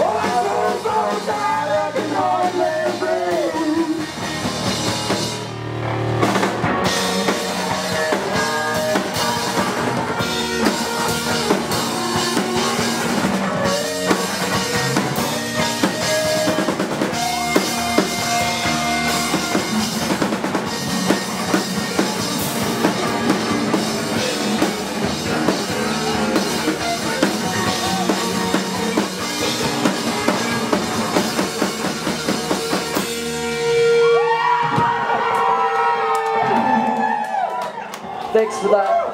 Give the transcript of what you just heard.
Oh! Thanks for that.